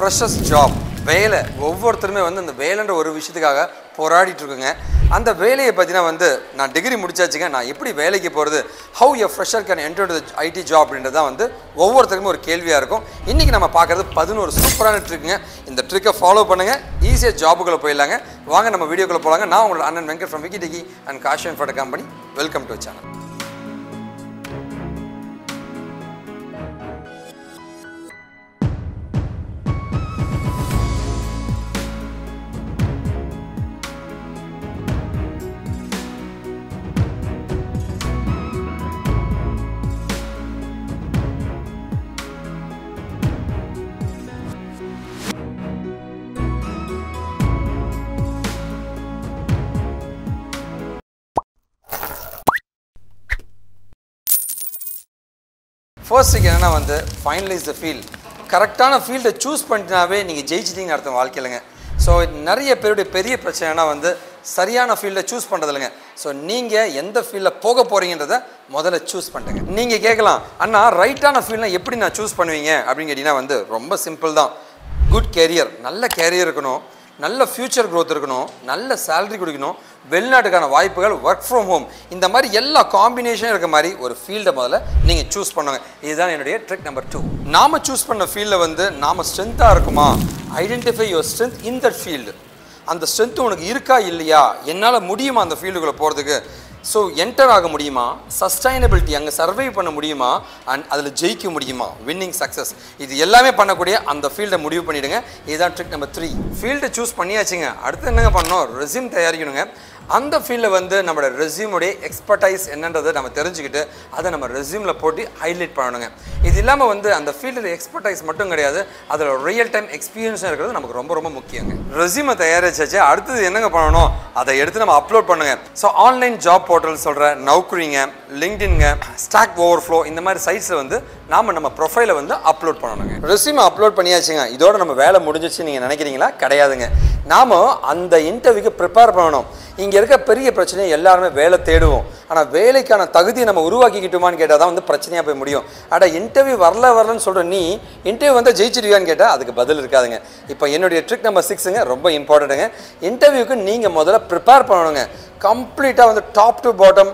ஃப்ரெஷஸ்ட் job வேலை. ஒவ்வொருத்தருமே வந்து அந்த வேலைன்ற ஒரு விஷயத்துக்காக போராடிட்டு இருக்குங்க. அந்த வேலையை பார்த்தீங்கன்னா வந்து நான் டிகிரி முடிச்சாச்சுங்க. நான் எப்படி வேலைக்கு போகிறது how a fresher can enter the IT job அப்படின்றது தான் வந்து ஒவ்வொருத்தருக்குமே ஒரு கேள்வியாக இருக்கும். இன்றைக்கி நம்ம பார்க்குறது பதினோரு சூப்பரான ட்ரிக்குங்க. இந்த ட்ரிக்கை ஃபாலோ பண்ணுங்கள் ஈஸியாக ஜாபுக்குள்ளே போயிடலாங்க. வாங்க நம்ம வீடியோக்குள்ளே போகலாங்க நான் உங்களோட அண்ணன் Venkat from Vicky Tiki and caution photo company welcome to channel ஃபர்ஸ்ட்டுக்கு என்னன்னா வந்து ஃபைனலைஸ் த ஃபீல்ட் கரெக்டான ஃபீல்டை சூஸ் பண்ணிட்டாவே நீங்கள் ஜெயிச்சிட்டீங்க அர்த்தம் வாழ்க்கையிலங்க ஸோ நிறைய பேருடைய பெரிய பிரச்சனைனா வந்து சரியான ஃபீல்டை சூஸ் பண்ணுறதில்லைங்க ஸோ நீங்கள் எந்த ஃபீல்டில் போக போகிறீங்கன்றத முதல்ல சூஸ் பண்ணுங்க. நீங்கள் கேட்கலாம் அண்ணா ரைட்டான ஃபீல்டை எப்படி நான் சூஸ் பண்ணுவீங்க? அப்படின்னு கேட்டிங்கன்னா வந்து ரொம்ப சிம்பிள் தான். குட் கேரியர் நல்ல கேரியர் இருக்கணும். நல்ல ஃப்யூச்சர் க்ரோத் இருக்கணும் நல்ல சேலரி கொடுக்கணும் வெளிநாட்டுக்கான வாய்ப்புகள் ஒர்க் ஃப்ரம் ஹோம் இந்த மாதிரி எல்லா காம்பினேஷனும் இருக்க மாதிரி ஒரு ஃபீல்டை முதல்ல நீங்கள் சூஸ் பண்ணுங்க. இதுதான் என்னுடைய ட்ரிக் நம்பர் டூ நாம சூஸ் பண்ண ஃபீல்டில் வந்து நாம் ஸ்ட்ரென்த்தாக இருக்குமா? Identify your strength in that field அந்த ஸ்ட்ரென்த் உனக்கு இருக்கா இல்லையா? என்னால் முடியுமா அந்த ஃபீல்டுக்குள்ளே போகிறதுக்கு ஸோ என்டர் ஆக முடியுமா? சஸ்டைனபிலிட்டி அங்கே சர்வை பண்ண முடியுமா? அண்ட் அதில் ஜெயிக்க முடியுமா? வின்னிங் சக்ஸஸ் இது எல்லாமே பண்ணக்கூடிய அந்த ஃபீல்டை முடிவு பண்ணிவிடுங்க இதுதான் ட்ரிக் நம்பர் த்ரீ ஃபீல்டை சூஸ் பண்ணியாச்சுங்க. அடுத்து என்னங்க பண்ணோம் ரெஸ்யூம் தயாரிக்கணுங்க. அந்த ஃபீல்டில் வந்து நம்மளோட ரெஸ்யூமுடைய எக்ஸ்பர்டைஸ் என்னன்றதை நம்ம தெரிஞ்சுக்கிட்டு அதை நம்ம ரெஸ்யூமில் போட்டு ஹைலைட் பண்ணணுங்க. இது இல்லாமல் வந்து அந்த ஃபீல்டில் எக்ஸ்பர்டைஸ் மட்டும் கிடையாது அதில் ரியல் டைம் எக்ஸ்பீரியன்ஸும் இருக்கிறது நமக்கு ரொம்ப ரொம்ப முக்கியங்க. ரெஸ்யூமை தயாரிச்சாச்சு அடுத்தது என்னங்க பண்ணணும்? அதை எடுத்து நம்ம அப்லோட் பண்ணுங்க. ஸோ ஆன்லைன் ஜாப் போர்ட்டல் சொல்கிற நௌக்கரிங்க லிங்க்டின்ங்க ஸ்டாக் ஓவர்ஃப்ளோ இந்த மாதிரி சைட்ஸில் வந்து நாம் நம்ம ப்ரொஃபைலை வந்து அப்லோட் பண்ணணுங்க. ரெஸ்யூமை அப்லோட் பண்ணியாச்சுங்க. இதோட நம்ம வேலை முடிஞ்சிச்சு நீங்கள் நினைக்கிறீங்களா? கிடையாதுங்க. நாம் அந்த இன்டர்வியூக்கு ப்ரிப்பேர் பண்ணணும். இங்கே இருக்க பெரிய பிரச்சனையை எல்லாருமே வேலை தேடுவோம். ஆனால் வேலைக்கான தகுதியை நம்ம உருவாக்கிக்கிட்டோமான்னு கேட்டால் தான் வந்து பிரச்சனையாக போய் முடியும். ஆனால் இன்டர்வியூ வரல வரலன்னு சொல்கிற நீ இன்டர்வியூ வந்து ஜெயிச்சிருவியான்னு கேட்டால் அதுக்கு பதில் இருக்காதுங்க. இப்போ என்னுடைய ட்ரிக் நம்பர் சிக்ஸுங்க ரொம்ப இம்பார்ட்டண்ட்டுங்க இன்டர்வியூக்கு நீங்கள் முதல்ல ப்ரிப்பேர் பண்ணணுங்க. கம்ப்ளீட்டாக வந்து டாப் டு பாட்டம்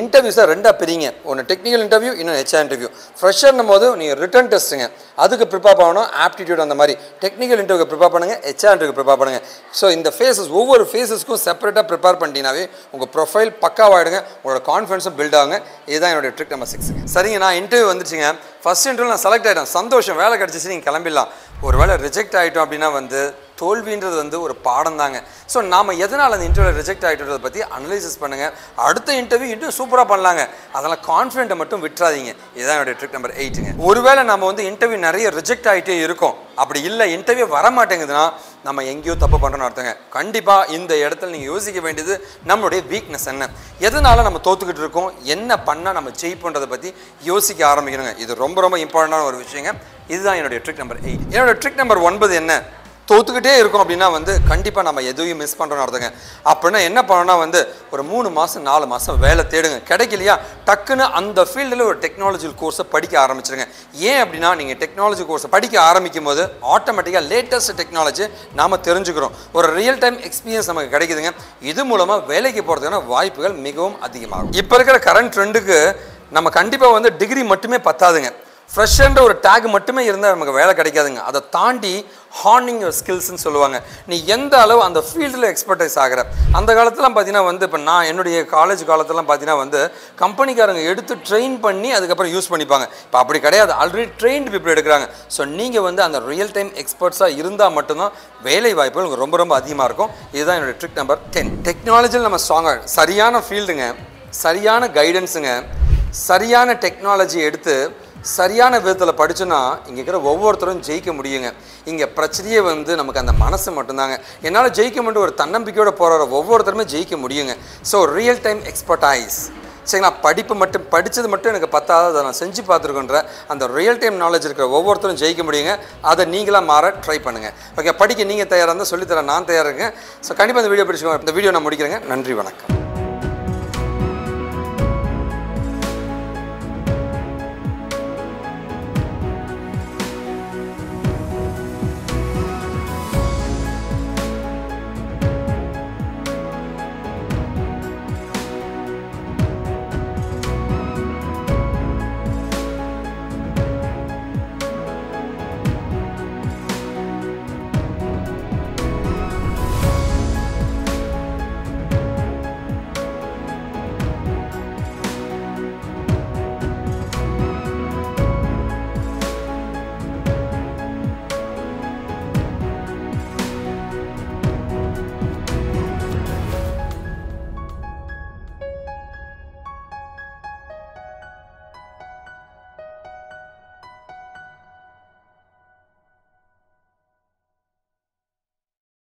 இன்டர்வியூஸை ரெண்டாக பிரிங்க. ஒன்று டெக்னிக்கல் இன்டர்வியூ இன்னும் ஹெச்ஆர் இன்டர்வியூ ஃப்ரெஷர்னும் போது நீங்கள் ரிட்டன் டெஸ்ட்டுங்க அதுக்கு ப்ரிப்பேர் பண்ணணும் ஆப்டிடியூட் அந்த மாதிரி. டெக்னிக்கல் இன்டர்வியூ ப்ரிப்பேர் பண்ணுங்கள் ஹெச்ஆர் இன்டர்வியூ ப்ரிப்பேர் பண்ணுங்கள் ஸோ இந்த ஃபேஸஸ் ஒவ்வொரு ஃபேஸஸ்க்கும் செப்பரேட்டாக ப்ரிப்பேர் பண்ணிட்டீங்கனாவே உங்கள் ப்ரொஃபைல் பக்காவாகிடுங்க உங்களோட கான்ஃபிடன்ஸும் பில்ட் ஆகுங்க. இதுதான் என்னுடைய ட்ரிக் நம்பர் சிக்ஸ் சரிங்க நான் இன்டர்வியூ வந்துச்சுங்க ஃபஸ்ட் இன்டர்வியூ நான் செலக்ட் ஆகிட்டேன் சந்தோஷம். வேலை கிடச்சிச்சு நீங்கள் கிளம்பிடலாம். ஒரு வேலை ரிஜெக்ட் ஆகிட்டோம் அப்படின்னா வந்து தோல்வின்றது வந்து ஒரு பாடம் தாங்க ஸோ நாம் எதனால் அந்த இன்டர்வியூ ரிஜெக்ட் ஆகிட்டுறத பற்றி அனலைசிஸ் பண்ணுங்கள் அடுத்த இன்டர்வியூ இன்னும் சூப்பராக பண்ணலாங்க. அதனால் கான்ஃபிடென்ட்டை மட்டும் விட்டுறாதீங்க. இதுதான் என்னுடைய ட்ரிக் நம்பர் எயிட்டுங்க ஒருவேளை நம்ம வந்து இன்டர்வியூ நிறைய ரிஜெக்ட் ஆகிட்டே இருக்கோம். அப்படி இல்லை இன்டர்வியூ வர மாட்டேங்குதுன்னா நம்ம எங்கேயோ தப்பு பண்ணுறோன்னு அர்த்தங்க. கண்டிப்பாக இந்த இடத்துல நீங்கள் யோசிக்க வேண்டியது நம்மளுடைய வீக்னஸ் என்ன. எதனால் நம்ம தோத்துக்கிட்டு இருக்கோம்? என்ன பண்ணால் நம்ம ஜெயிப்புன்றதை பற்றி யோசிக்க ஆரம்பிக்கணுங்க. இது ரொம்ப ரொம்ப இம்பார்ட்டண்டான ஒரு விஷயங்க. இதுதான் என்னுடைய ட்ரிக் நம்பர் எயிட் என்னோட ட்ரிக் நம்பர் ஒன்பது என்ன? தோத்துக்கிட்டே இருக்கும் அப்படின்னா வந்து கண்டிப்பாக நம்ம எதையும் மிஸ் பண்ணுறோம் அர்த்தங்க. அப்படின்னா என்ன பண்ணோம்னா வந்து ஒரு மூணு மாதம் நாலு மாதம் வேலை தேடுங்க. கிடைக்கலையா? டக்குன்னு அந்த ஃபீல்டில் ஒரு டெக்னாலஜி கோர்ஸை படிக்க ஆரம்பிச்சிருங்க. ஏன் அப்படின்னா நீங்கள் டெக்னாலஜி கோர்ஸை படிக்க ஆரம்பிக்கும் போது ஆட்டோமேட்டிக்காக லேட்டஸ்ட் டெக்னாலஜி நாம் தெரிஞ்சுக்கிறோம். ஒரு ரியல் டைம் எக்ஸ்பீரியன்ஸ் நமக்கு கிடைக்குதுங்க. இது மூலமாக வேலைக்கு போகிறதுக்கான வாய்ப்புகள் மிகவும் அதிகமாகும். இப்போ இருக்கிற கரண்ட் ட்ரெண்டுக்கு நம்ம கண்டிப்பாக வந்து டிகிரி மட்டுமே பத்தாதுங்க. ஃப்ரெஷ்ஷன்ற ஒரு டேக் மட்டுமே இருந்தால் நமக்கு வேலை கிடைக்காதுங்க. அதை தாண்டி ஹார்னிங் ஸ்கில்ஸ்ன்னு சொல்லுவாங்க. நீ எந்த அளவு அந்த ஃபீல்டில் எக்ஸ்பர்டைஸ் ஆகிற? அந்த காலத்துலாம் பார்த்தீங்கன்னா வந்து இப்போ நான் என்னுடைய காலேஜ் காலத்துலாம் பார்த்தீங்கன்னா வந்து கம்பெனிக்காரங்க எடுத்து ட்ரெயின் பண்ணி அதுக்கப்புறம் யூஸ் பண்ணிப்பாங்க. இப்போ அப்படி கிடையாது. ஆல்ரெடி ட்ரெயின்டு பீப்புள் எடுக்கிறாங்க. ஸோ நீங்கள் வந்து அந்த ரியல் டைம் எக்ஸ்பர்ட்ஸாக இருந்தால் மட்டும்தான் வேலை வாய்ப்புகள் உங்களுக்கு ரொம்ப ரொம்ப அதிகமாக இருக்கும். இதுதான் என்னுடைய ட்ரிக் நம்பர் டென் டெக்னாலஜியில் நம்ம ஸ்ட்ராங்காக சரியான ஃபீல்டுங்க சரியான கைடன்ஸுங்க சரியான டெக்னாலஜி எடுத்து சரியான விதத்தில் படிச்சோன்னா இங்கே இருக்கிற ஒவ்வொருத்தரும் ஜெயிக்க முடியுங்க. இங்கே பிரச்சனையே வந்து நமக்கு அந்த மனசு மட்டும்தாங்க. என்னால் ஜெயிக்க முடியும் ஒரு தன்னம்பிக்கையோடு போகிற ஒவ்வொருத்தருமே ஜெயிக்க முடியுங்க. ஸோ ரியல் டைம் எக்ஸ்பர்டைஸ் சரிங்களா? படிப்பு மட்டும் படித்தது மட்டும் எனக்கு பத்தாவது அதை நான் செஞ்சு பார்த்துருக்கோன்ற அந்த ரியல் டைம் நாலேஜ் இருக்கிற ஒவ்வொருத்தரும் ஜெயிக்க முடியுங்க. அதை நீங்களாக மாற ட்ரை பண்ணுங்கள் ஓகே படிக்க நீங்கள் தயாராக இருந்தால் சொல்லித்தரேன். நான் தயாராக இருக்கேன். ஸோ கண்டிப்பாக இந்த வீடியோ பிடிச்சிக்கோங்க. இந்த வீடியோ நான் முடிக்கிறேங்க. நன்றி வணக்கம்.